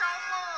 halo.